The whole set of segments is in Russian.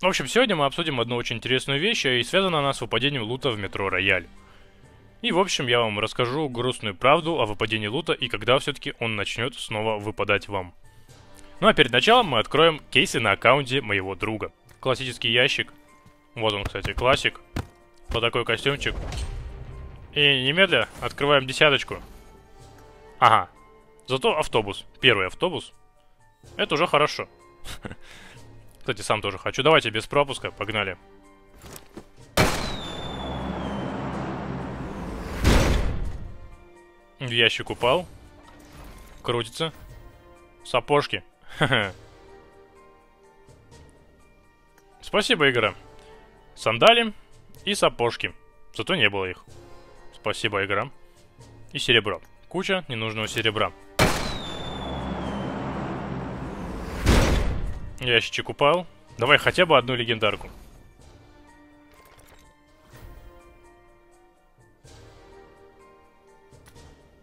В общем, сегодня мы обсудим одну очень интересную вещь, и связана она с выпадением лута в метро Рояль. И, в общем, я вам расскажу грустную правду о выпадении лута и когда все-таки он начнет снова выпадать вам. Ну а перед началом мы откроем кейсы на аккаунте моего друга. Классический ящик. Вот он, кстати, классик. Вот такой костюмчик. И немедля открываем десяточку. Ага. Зато автобус. Первый автобус. Это уже хорошо. Кстати, сам тоже хочу. Давайте без пропуска. Погнали. Ящик упал. Крутится. Сапожки. Спасибо, игра. Сандали и сапожки. Зато не было их. Спасибо, игра. И серебро. Куча ненужного серебра. Ящичек упал. Давай хотя бы одну легендарку.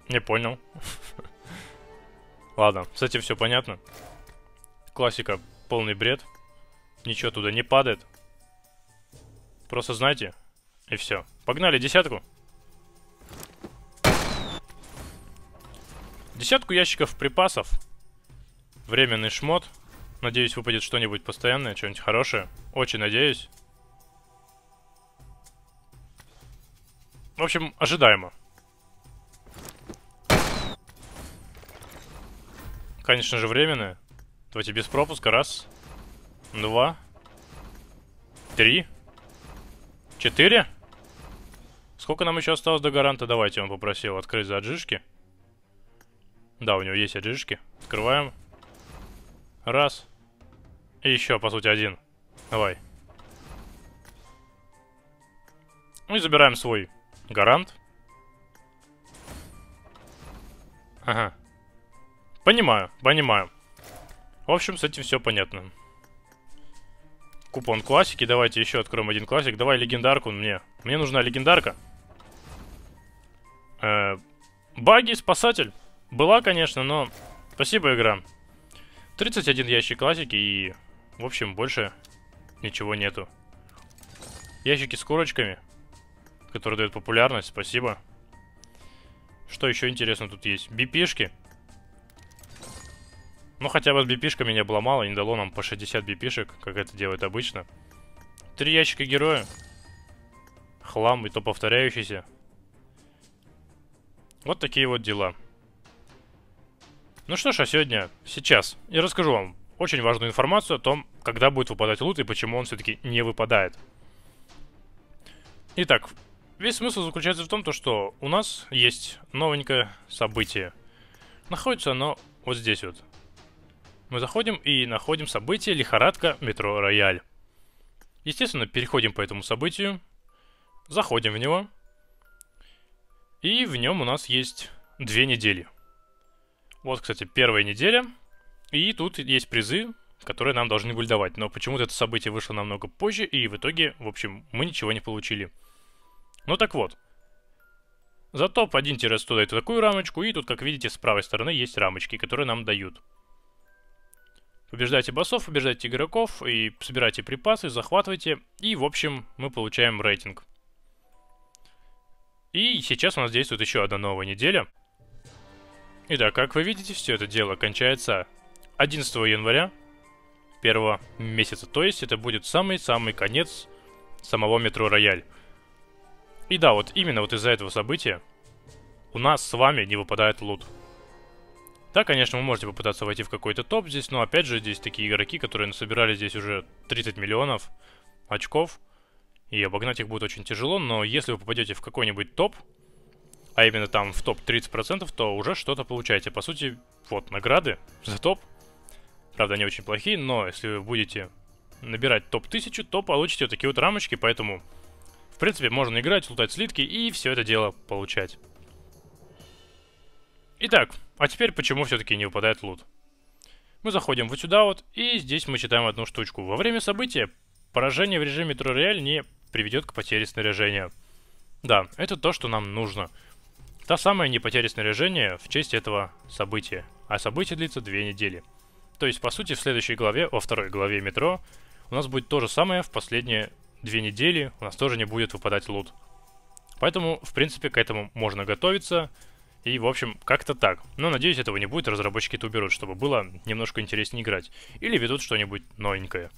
Не понял. Ладно, с этим все понятно. Классика, полный бред. Ничего туда не падает. Просто знайте, и все. Погнали десятку. Десятку ящиков припасов. Временный шмот. Надеюсь, выпадет что-нибудь постоянное, что-нибудь хорошее. Очень надеюсь. В общем, ожидаемо. Конечно же, временное. Давайте без пропуска. Раз. Два. Три. Четыре. Сколько нам еще осталось до гаранта? Давайте, он попросил открыть за аджишки. Да, у него есть аджишки. Открываем. Раз. И еще, по сути, один. Давай. Ну и забираем свой гарант. Ага. Понимаю, понимаю. В общем, с этим все понятно. Купон классики. Давайте еще откроем один классик. Давай легендарку мне. Мне нужна легендарка. Э, баги, спасатель. Была, конечно, но... Спасибо, игра. 31 ящик классики и в общем, больше ничего нету. Ящики с курочками, которые дают популярность, спасибо. Что еще интересно тут есть? Бипишки. Ну, хотя бы с бипишками не мало, не дало нам по 60 бипишек, как это делает обычно. Три ящика героя. Хлам и то повторяющийся. Вот такие вот дела. Ну что ж, а сегодня, сейчас, я расскажу вам очень важную информацию о том, когда будет выпадать лут и почему он все-таки не выпадает. Итак, весь смысл заключается в том, то, что у нас есть новенькое событие. Находится оно вот здесь вот. Мы заходим и находим событие «Лихорадка метро Рояль». Естественно, переходим по этому событию, заходим в него, и в нем у нас есть две недели. Вот, кстати, первая неделя — и тут есть призы, которые нам должны были давать. Но почему-то это событие вышло намного позже, и в итоге, в общем, мы ничего не получили. Ну так вот. За топ-1-100 дает такую рамочку, и тут, как видите, с правой стороны есть рамочки, которые нам дают. Побеждайте боссов, побеждайте игроков, и собирайте припасы, захватывайте, и, в общем, мы получаем рейтинг. И сейчас у нас действует еще одна новая неделя. Итак, как вы видите, все это дело кончается 11 января первого месяца. То есть это будет самый-самый конец самого метро Рояль. И да, вот именно вот из-за этого события у нас с вами не выпадает лут. Да, конечно, вы можете попытаться войти в какой-то топ здесь, но опять же, здесь такие игроки, которые насобирали здесь уже 30 миллионов очков, и обогнать их будет очень тяжело, но если вы попадете в какой-нибудь топ, а именно там в топ 30%, то уже что-то получаете. По сути, вот, награды за топ Правда, они очень плохие, но если вы будете набирать топ-1000, то получите вот такие вот рамочки, поэтому, в принципе, можно играть, лутать слитки и все это дело получать. Итак, а теперь почему все-таки не выпадает лут? Мы заходим вот сюда вот, и здесь мы читаем одну штучку. Во время события поражение в режиме Real не приведет к потере снаряжения. Да, это то, что нам нужно. Та самая не потеря снаряжения в честь этого события. А событие длится две недели. То есть, по сути, в следующей главе, во второй главе метро, у нас будет то же самое в последние две недели, у нас тоже не будет выпадать лут. Поэтому, в принципе, к этому можно готовиться. И, в общем, как-то так. Но, надеюсь, этого не будет, разработчики это уберут, чтобы было немножко интереснее играть. Или ведут что-нибудь новенькое.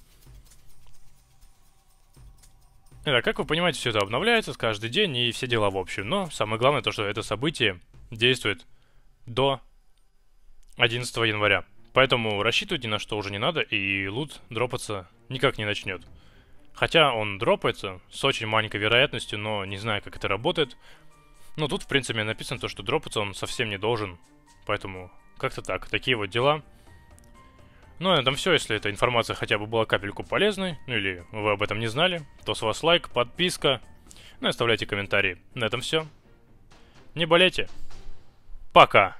Итак, как вы понимаете, все это обновляется каждый день и все дела в общем. Но самое главное то, что это событие действует до 11 января. Поэтому рассчитывать ни на что уже не надо, и лут дропаться никак не начнет. Хотя он дропается с очень маленькой вероятностью, но не знаю, как это работает. Но тут, в принципе, написано то, что дропаться он совсем не должен. Поэтому как-то так. Такие вот дела. Ну, на этом все. Если эта информация хотя бы была капельку полезной, ну или вы об этом не знали, то с вас лайк, подписка, ну и оставляйте комментарии. На этом все. Не болейте. Пока.